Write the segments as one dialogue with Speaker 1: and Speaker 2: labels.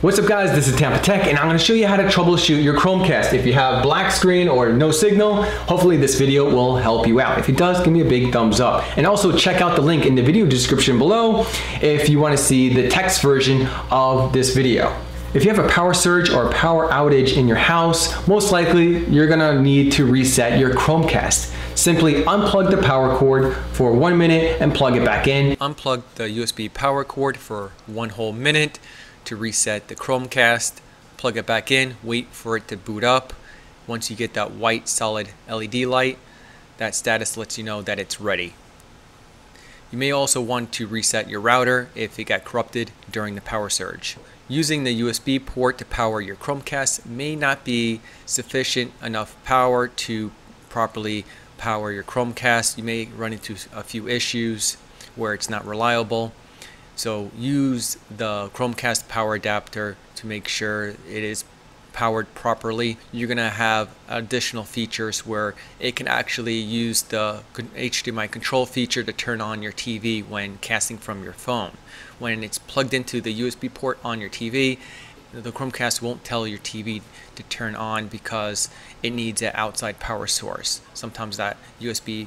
Speaker 1: What's up guys, this is TampaTec and I'm going to show you how to troubleshoot your Chromecast. If you have black screen or no signal, hopefully this video will help you out. If it does, give me a big thumbs up. And also check out the link in the video description below if you want to see the text version of this video. If you have a power surge or a power outage in your house, most likely you're gonna need to reset your Chromecast. Simply unplug the power cord for one minute and plug it back in.
Speaker 2: Unplug the USB power cord for one whole minute to reset the Chromecast, plug it back in, wait for it to boot up. Once you get that white solid LED light, that status lets you know that it's ready. You may also want to reset your router if it got corrupted during the power surge. Using the USB port to power your Chromecast may not be sufficient enough power to properly power your Chromecast. You may run into a few issues where it's not reliable. So use the Chromecast power adapter to make sure it is powered properly. You're gonna have additional features where it can actually use the HDMI control feature to turn on your TV when casting from your phone. When it's plugged into the USB port on your TV, the Chromecast won't tell your TV to turn on because it needs an outside power source. Sometimes that USB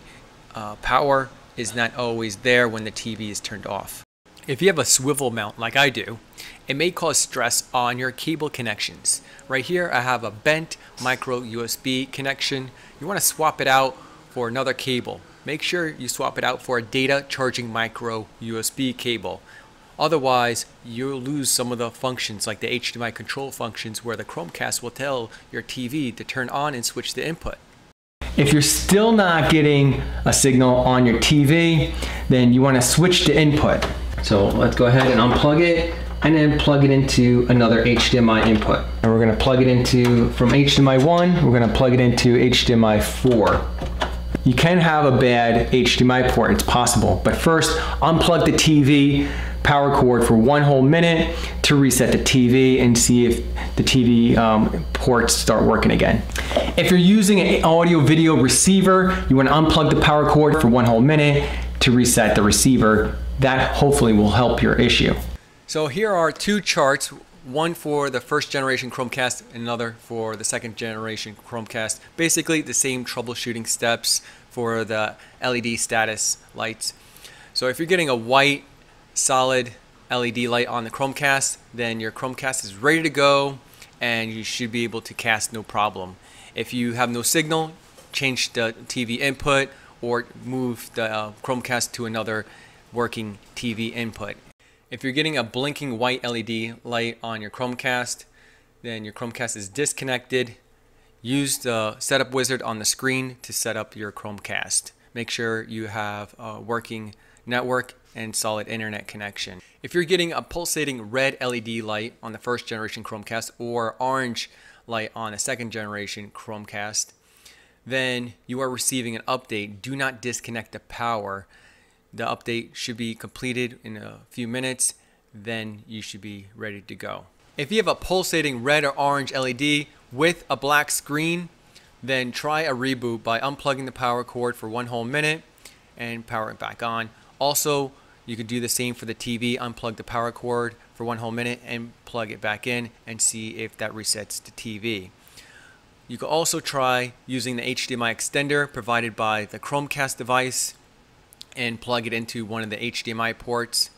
Speaker 2: uh, power is not always there when the TV is turned off. If you have a swivel mount like I do, it may cause stress on your cable connections. Right here I have a bent micro USB connection. You want to swap it out for another cable. Make sure you swap it out for a data charging micro USB cable. Otherwise, you'll lose some of the functions like the HDMI control functions where the Chromecast will tell your TV to turn on and switch the input.
Speaker 1: If you're still not getting a signal on your TV, then you want to switch to input. So let's go ahead and unplug it and then plug it into another HDMI input. And we're gonna plug it into, from HDMI 1, we're gonna plug it into HDMI 4. You can have a bad HDMI port, it's possible, but first unplug the TV power cord for one whole minute to reset the TV and see if the TV um, ports start working again. If you're using an audio video receiver, you want to unplug the power cord for one whole minute to reset the receiver that hopefully will help your issue.
Speaker 2: So here are two charts, one for the first generation Chromecast and another for the second generation Chromecast. Basically the same troubleshooting steps for the LED status lights. So if you're getting a white solid LED light on the Chromecast, then your Chromecast is ready to go and you should be able to cast no problem. If you have no signal, change the TV input or move the uh, Chromecast to another working TV input. If you're getting a blinking white LED light on your Chromecast, then your Chromecast is disconnected. Use the setup wizard on the screen to set up your Chromecast. Make sure you have a working network and solid internet connection. If you're getting a pulsating red LED light on the first generation Chromecast or orange light on a second generation Chromecast, then you are receiving an update. Do not disconnect the power the update should be completed in a few minutes, then you should be ready to go. If you have a pulsating red or orange LED with a black screen, then try a reboot by unplugging the power cord for one whole minute and power it back on. Also, you could do the same for the TV, unplug the power cord for one whole minute and plug it back in and see if that resets the TV. You could also try using the HDMI extender provided by the Chromecast device and plug it into one of the HDMI ports.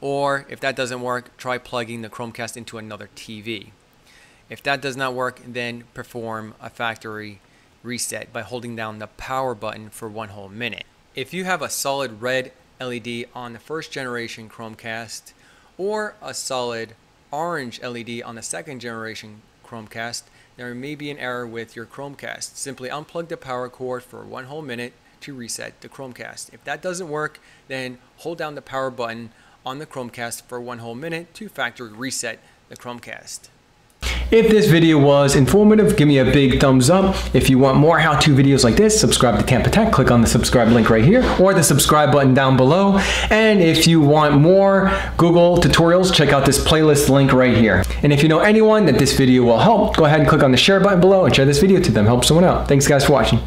Speaker 2: Or if that doesn't work, try plugging the Chromecast into another TV. If that does not work, then perform a factory reset by holding down the power button for one whole minute. If you have a solid red LED on the first generation Chromecast or a solid orange LED on the second generation Chromecast, there may be an error with your Chromecast. Simply unplug the power cord for one whole minute to reset the Chromecast. If that doesn't work, then hold down the power button on the Chromecast for one whole minute to factory reset the Chromecast.
Speaker 1: If this video was informative, give me a big thumbs up. If you want more how-to videos like this, subscribe to TampaTec. Click on the subscribe link right here or the subscribe button down below. And if you want more Google tutorials, check out this playlist link right here. And if you know anyone that this video will help, go ahead and click on the share button below and share this video to them. Help someone out. Thanks guys for watching.